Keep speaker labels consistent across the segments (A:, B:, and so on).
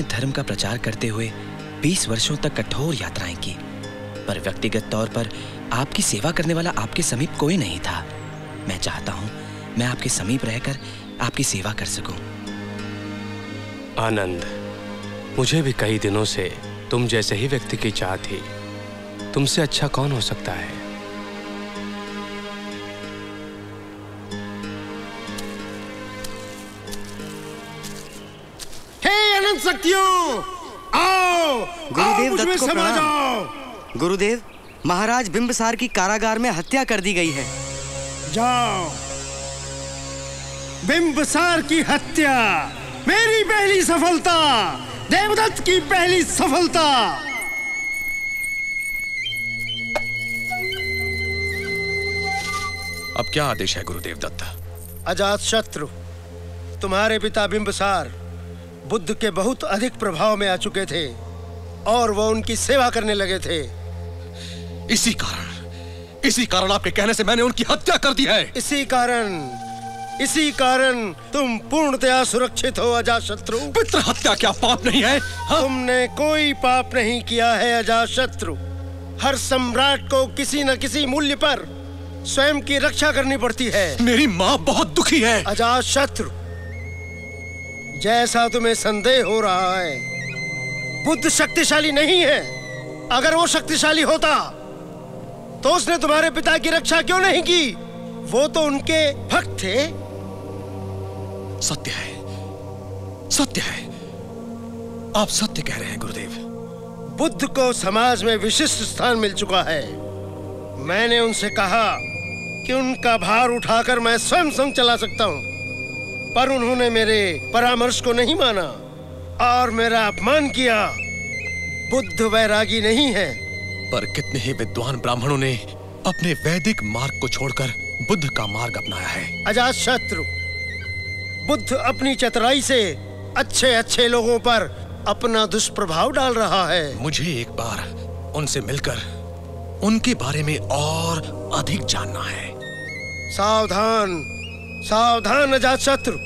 A: आपने धर्म का प्रचार करते हुए 20 वर्षों तक कठोर यात्राएँ की। पर व्यक्तिगत तौर पर आपकी सेवा करने वाला आपके समीप कोई नहीं था। मैं चाहता हूँ मैं आपके समीप रहकर आपकी सेवा कर सकूँ।
B: आनंद, मुझे भी कई दिनों से तुम जैसे ही व्यक्ति की चाह थी, तुमसे अच्छा कौन हो सकता हे?
C: शक्तियों आओ
D: गुरुदेव
C: आओ
D: दत्त को
C: समा
D: प्रणाम।
C: जाओ।
D: गुरुदेव महाराज बिंबसार की कारागार में हत्या कर दी गई है।
C: जाओ। बिंबसार की हत्या मेरी पहली सफलता देवदत्त की पहली सफलता।
E: अब क्या आदेश है गुरुदेव दत्त?
C: अजात शत्रु तुम्हारे पिता बिंबसार बुद्ध के बहुत अधिक प्रभाव में आ चुके थे और वो उनकी सेवा करने लगे थे।
E: इसी कारण इसी कारण आपके कहने से मैंने उनकी हत्या कर दी है।
C: इसी कारण इसी कारण तुम पूर्णतया सुरक्षित हो अजात शत्रु
E: पितृ हत्या क्या पाप नहीं है? हा?
C: तुमने कोई पाप नहीं किया है अजात शत्रु हर सम्राट को किसी न किसी मूल्य पर स्वयं की रक्षा करनी पड़ती है।
E: मेरी माँ बहुत दुखी है।
C: अजात शत्रु जैसा तुम्हें संदेह हो रहा है। बुद्ध शक्तिशाली नहीं है। अगर वो शक्तिशाली होता तो उसने तुम्हारे पिता की रक्षा क्यों नहीं की? वो तो उनके भक्त थे।
E: सत्य है। सत्य है। आप सत्य कह रहे हैं गुरुदेव।
C: बुद्ध को समाज में विशिष्ट स्थान मिल चुका है। मैंने उनसे कहा कि उनका भार उठाकर मैं स्वयं संग चला सकता हूँ। पर उन्होंने मेरे परामर्श को नहीं माना और मेरा अपमान किया। बुद्ध वैरागी नहीं है।
E: पर कितने ही विद्वान ब्राह्मणों ने अपने वैदिक मार्ग को छोड़कर बुद्ध का मार्ग अपनाया है।
C: अजात शत्रु बुद्ध अपनी चतुराई से अच्छे अच्छे लोगों पर अपना दुष्प्रभाव डाल रहा है।
E: मुझे एक बार उनसे मिलकर उनके बारे में और अधिक जानना है।
C: सावधान सावधान अजात शत्रु।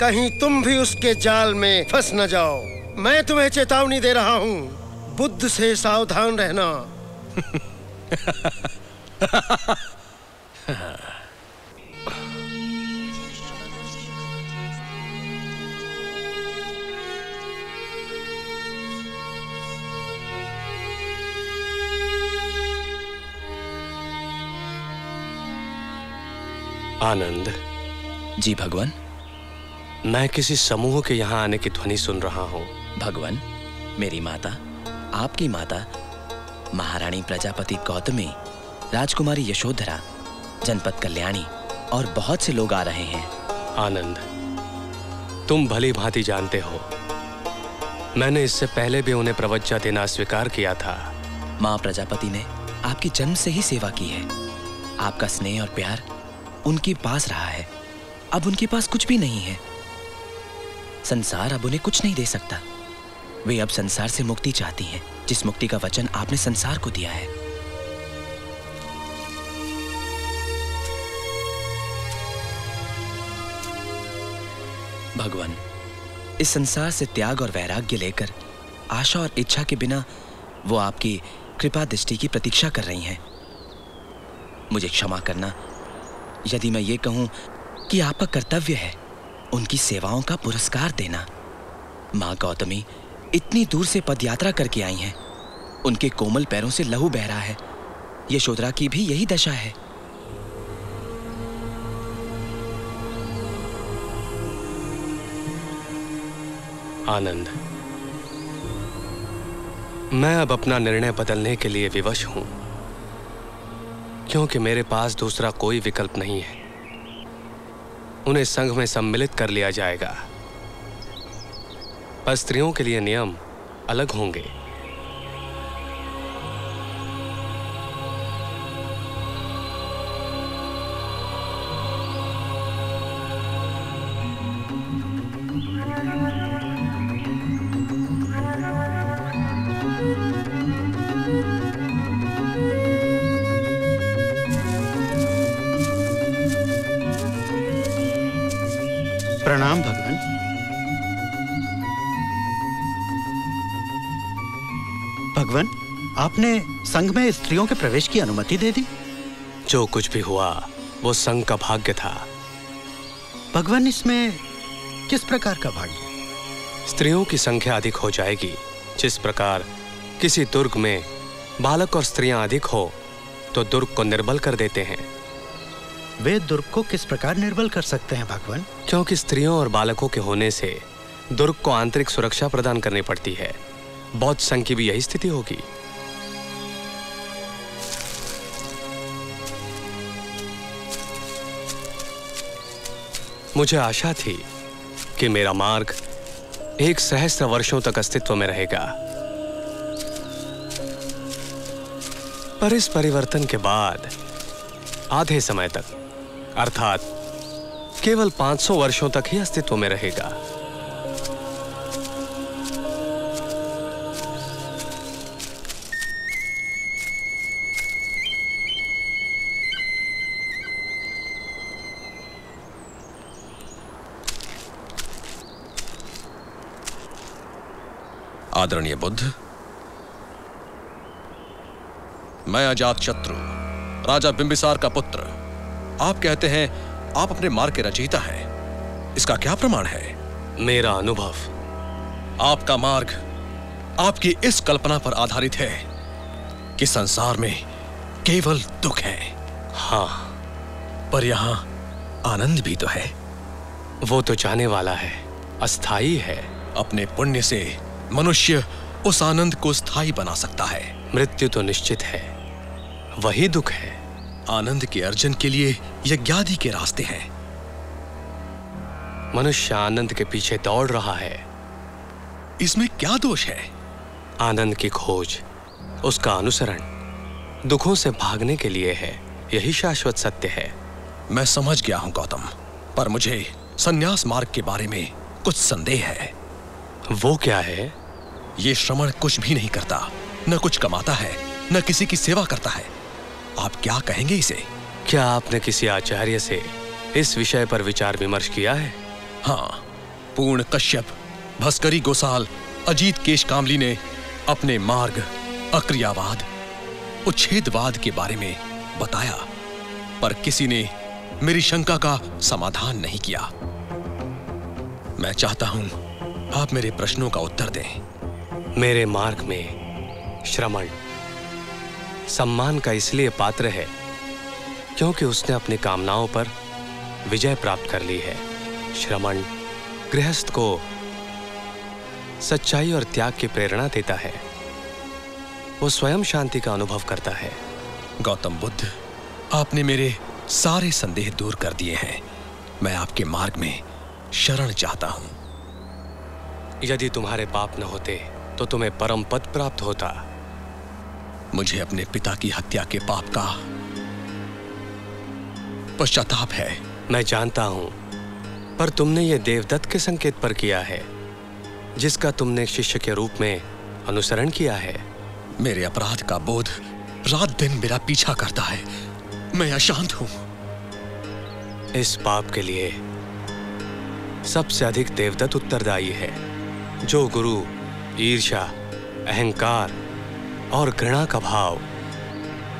C: कहीं तुम भी उसके जाल में फंस न जाओ। मैं तुम्हें चेतावनी दे रहा हूँ। बुद्ध से सावधान रहना।
B: आनंद।
A: जी भगवान।
B: मैं किसी समूह के यहाँ आने की ध्वनि सुन रहा हूँ।
A: भगवान मेरी माता आपकी माता महारानी प्रजापति गौतमी राजकुमारी यशोधरा जनपद कल्याणी और बहुत से लोग आ रहे हैं।
B: आनंद तुम भली भांति जानते हो। मैंने इससे पहले भी उन्हें प्रवज्जा देना स्वीकार किया था।
A: माँ प्रजापति ने आपकी जन्म से ही सेवा की है। आपका स्नेह और प्यार उनके पास रहा है। अब उनके पास कुछ भी नहीं है। संसार अब उन्हें कुछ नहीं दे सकता। वे अब संसार से मुक्ति चाहती हैं, जिस मुक्ति का वचन आपने संसार को दिया है। भगवान, इस संसार से त्याग और वैराग्य लेकर, आशा और इच्छा के बिना वो आपकी कृपा दृष्टि की प्रतीक्षा कर रही हैं। मुझे क्षमा करना, यदि मैं ये कहूँ कि आपका कर्तव्य है उनकी सेवाओं का पुरस्कार देना। माँ गौतमी इतनी दूर से पदयात्रा करके आई हैं। उनके कोमल पैरों से लहू बह रहा है। यशोधरा की भी यही दशा है।
B: आनंद। मैं अब अपना निर्णय बदलने के लिए विवश हूँ, क्योंकि मेरे पास दूसरा कोई विकल्प नहीं है। उन्हें संघ में सम्मिलित कर लिया जाएगा। पर स्त्रियों के लिए नियम अलग होंगे।
F: भगवान आपने संघ में स्त्रियों के प्रवेश की अनुमति दे दी?
B: जो कुछ भी हुआ वो संघ का भाग्य था।
F: भगवान इसमें किस प्रकार का भाग्य?
B: स्त्रियों की संख्या अधिक हो जाएगी जिस प्रकार किसी दुर्ग में बालक और स्त्रियाँ अधिक हो तो दुर्ग को निर्बल कर देते हैं।
F: वे दुर्ग को किस प्रकार निर्बल कर सकते हैं भगवान?
B: क्योंकि स्त्रियों और बालकों के होने से दुर्ग को आंतरिक सुरक्षा प्रदान करनी पड़ती है। बौद्ध संघ की भी यही स्थिति होगी। मुझे आशा थी कि मेरा मार्ग एक सहस्त्र वर्षों तक अस्तित्व में रहेगा। पर इस परिवर्तन के बाद, आधे समय तक, अर्थात केवल 500 वर्षों तक ही अस्तित्व में रहेगा।
E: आदरणीय बुद्ध। मैं अजात शत्रु राजा बिंबिसार का पुत्र। आप कहते हैं आप अपने मार्ग के रचयिता हैं। इसका क्या प्रमाण है?
B: मेरा अनुभव।
E: आपका मार्ग आपकी इस कल्पना पर आधारित है कि संसार में केवल दुख है।
B: हाँ।
E: पर यहाँ आनंद भी तो है।
B: वो तो जाने वाला है अस्थाई है।
E: अपने पुण्य से मनुष्य उस आनंद को स्थायी बना सकता है।
B: मृत्यु तो निश्चित है। वही दुख है।
E: आनंद के अर्जन के लिए यज्ञादि के रास्ते हैं।
B: मनुष्य आनंद के पीछे दौड़ रहा है।
E: इसमें क्या दोष है?
B: आनंद की खोज उसका अनुसरण दुखों से भागने के लिए है। यही शाश्वत सत्य है।
E: मैं समझ गया हूँ गौतम पर मुझे संन्यास मार्ग के बारे में कुछ संदेह है।
B: वो क्या है?
E: ये श्रमण कुछ भी नहीं करता। न कुछ कमाता है न किसी की सेवा करता है। आप क्या कहेंगे इसे?
B: क्या आपने किसी आचार्य से इस विषय पर विचार विमर्श किया है?
E: हाँ पूर्ण कश्यप भस्करी गोसाल अजीत केश कामली ने अपने मार्ग अक्रियावाद उच्छेदवाद के बारे में बताया पर किसी ने मेरी शंका का समाधान नहीं किया। मैं चाहता हूँ आप मेरे प्रश्नों का उत्तर दें।
B: मेरे मार्ग में श्रमण। सम्मान का इसलिए पात्र है, क्योंकि उसने अपनी कामनाओं पर विजय प्राप्त कर ली है। श्रमण गृहस्थ को सच्चाई और त्याग की प्रेरणा देता है। वो स्वयं शांति का अनुभव करता है।
E: गौतम बुद्ध, आपने मेरे सारे संदेह दूर कर दिए हैं। मैं आपके मार्ग में शरण चाहता हूँ।
B: यदि तुम्हारे पाप न होते तो तुम्हें परम पद प्राप्त होता।
E: मुझे अपने पिता की हत्या के पाप का पश्चाताप है।
B: मैं जानता हूँ पर तुमने ये देवदत्त के संकेत पर किया है जिसका तुमने शिष्य के रूप में अनुसरण किया है।
E: मेरे अपराध का बोध रात दिन मेरा पीछा करता है। मैं अशांत हूँ।
B: इस पाप के लिए सबसे अधिक देवदत्त उत्तरदायी है। जो गुरु ईर्षा अहंकार और घृणा का भाव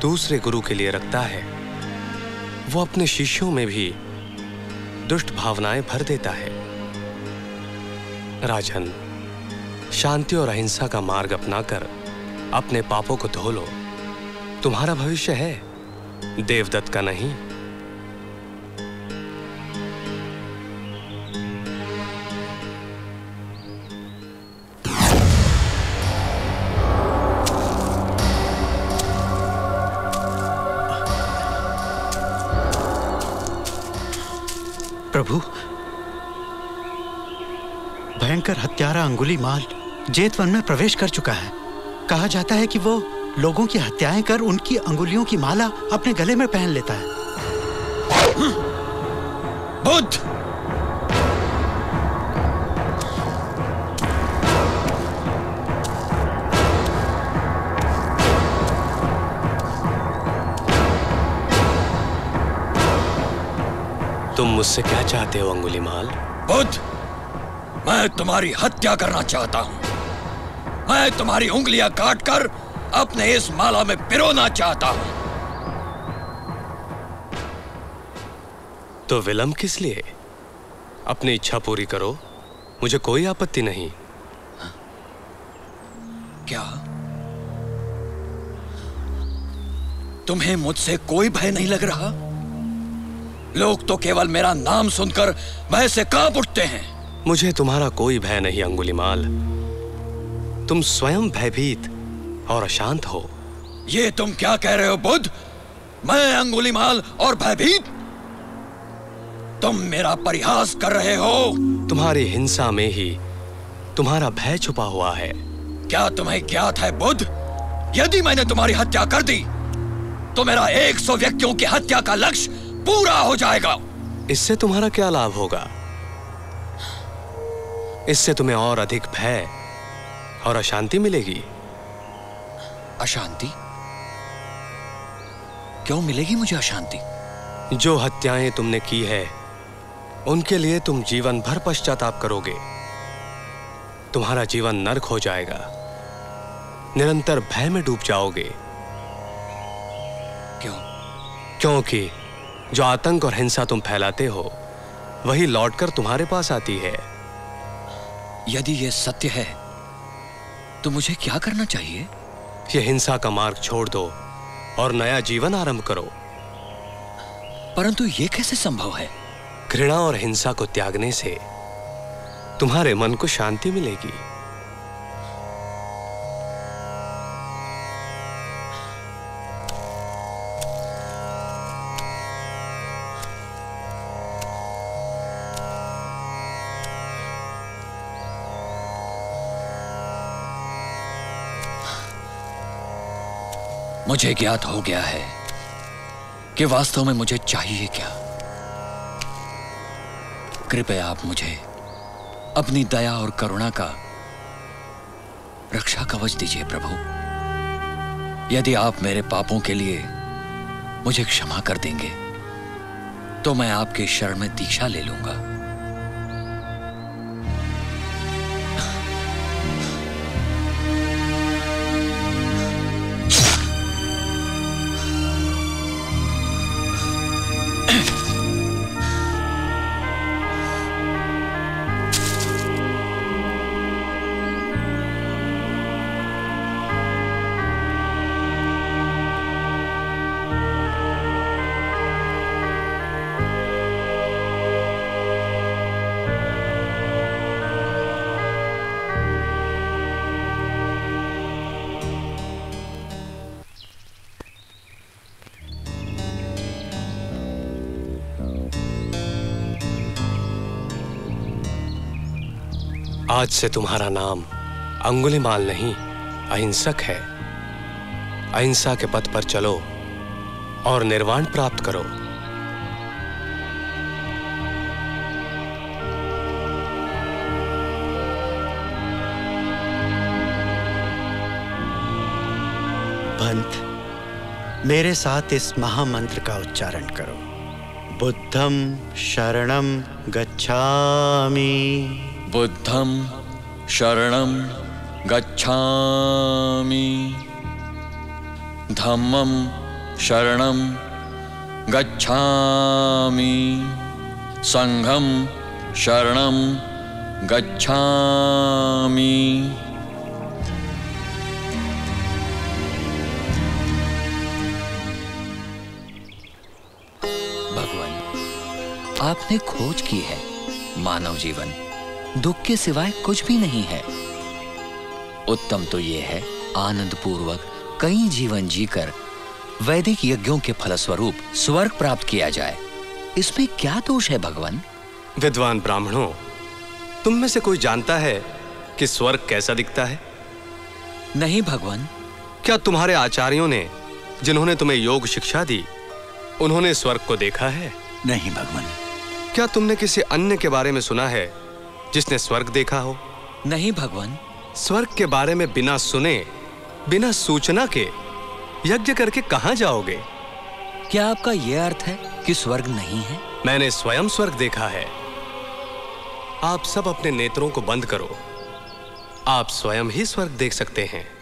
B: दूसरे गुरु के लिए रखता है, वो अपने शिष्यों में भी दुष्ट भावनाएँ भर देता है। राजन, शांति और अहिंसा का मार्ग अपनाकर अपने पापों को धो लो। तुम्हारा भविष्य है, देवदत्त का नहीं।
F: प्रभु। भयंकर हत्यारा अंगुली माल जेतवन में प्रवेश कर चुका है। कहा जाता है कि वो लोगों की हत्याएँ कर उनकी अंगुलियों की माला अपने गले में पहन लेता है।
E: बुद्ध!
B: तुम मुझसे क्या चाहते हो अंगुलीमाल
G: बुद्ध मैं तुम्हारी हत्या करना चाहता हूँ। मैं तुम्हारी उंगलियाँ काटकर अपने इस माला में पिरोना चाहता हूँ।
B: तो विलंब किस लिए? अपनी इच्छा पूरी करो मुझे कोई आपत्ति नहीं।
G: क्या? तुम्हें मुझसे कोई भय नहीं लग रहा? लोग तो केवल मेरा नाम सुनकर भय से काँप उठते हैं।
B: मुझे तुम्हारा कोई भय नहीं अंगुलीमाल। तुम स्वयं भयभीत और अशांत हो।
G: ये तुम क्या कह रहे हो बुद्ध? मैं अंगुलीमाल और भयभीत? तुम मेरा परिहास कर रहे हो।
B: तुम्हारी हिंसा में ही तुम्हारा भय छुपा हुआ है।
G: क्या तुम्हें ज्ञात है बुद्ध? यदि मैंने तुम्हारी हत्या कर दी तो मेरा 100 व्यक्तियों की हत्या का लक्ष्य पूरा हो जाएगा।
B: इससे तुम्हारा क्या लाभ होगा? इससे तुम्हें और अधिक भय और अशांति मिलेगी।
G: अशांति? क्यों मिलेगी मुझे अशांति?
B: जो हत्याएँ तुमने की है उनके लिए तुम जीवन भर पश्चाताप करोगे। तुम्हारा जीवन नरक हो जाएगा। निरंतर भय में डूब जाओगे।
G: क्यों?
B: क्योंकि जो आतंक और हिंसा तुम फैलाते हो वही लौटकर तुम्हारे पास आती है।
G: यदि यह सत्य है तो मुझे क्या करना चाहिए?
B: यह हिंसा का मार्ग छोड़ दो और नया जीवन आरंभ करो।
G: परंतु यह कैसे संभव है?
B: घृणा और हिंसा को त्यागने से तुम्हारे मन को शांति मिलेगी।
G: मुझे ज्ञात हो गया है कि वास्तव में मुझे चाहिए क्या। कृपया आप मुझे अपनी दया और करुणा का रक्षा कवच दीजिए प्रभु। यदि आप मेरे पापों के लिए मुझे क्षमा कर देंगे तो मैं आपके शरण में दीक्षा ले लूँगा।
B: आज से तुम्हारा नाम अंगुलीमाल नहीं, अहिंसक है। अहिंसा के पथ पर चलो और निर्वाण प्राप्त करो।
F: पंथ, मेरे साथ इस महामंत्र का उच्चारण करो। बुद्धम शरणम गच्छामि।
G: बुद्धम शरणम गच्छामि। धम्मम शरणम गच्छामि। संघम शरणम गच्छामि। भगवान, आपने खोज की है मानव जीवन। दुख के सिवाय कुछ भी नहीं है। उत्तम तो यह है आनंद पूर्वक कई जीवन जीकर वैदिक यज्ञों के फलस्वरूप स्वर्ग प्राप्त किया जाए। इसमें क्या दोष है भगवान?
B: विद्वान ब्राह्मणों तुम में से कोई जानता है कि स्वर्ग कैसा दिखता है?
G: नहीं भगवान।
B: क्या तुम्हारे आचार्यों ने जिन्होंने तुम्हें योग शिक्षा दी उन्होंने स्वर्ग को देखा है?
F: नहीं भगवान।
B: क्या तुमने किसी अन्य के बारे में सुना है जिसने स्वर्ग देखा हो।
G: नहीं भगवान।
B: स्वर्ग के बारे में बिना सुने बिना सूचना के यज्ञ करके कहा जाओगे?
G: क्या आपका यह अर्थ है कि स्वर्ग नहीं है?
B: मैंने स्वयं स्वर्ग देखा है। आप सब अपने नेत्रों को बंद करो। आप स्वयं ही स्वर्ग देख सकते हैं।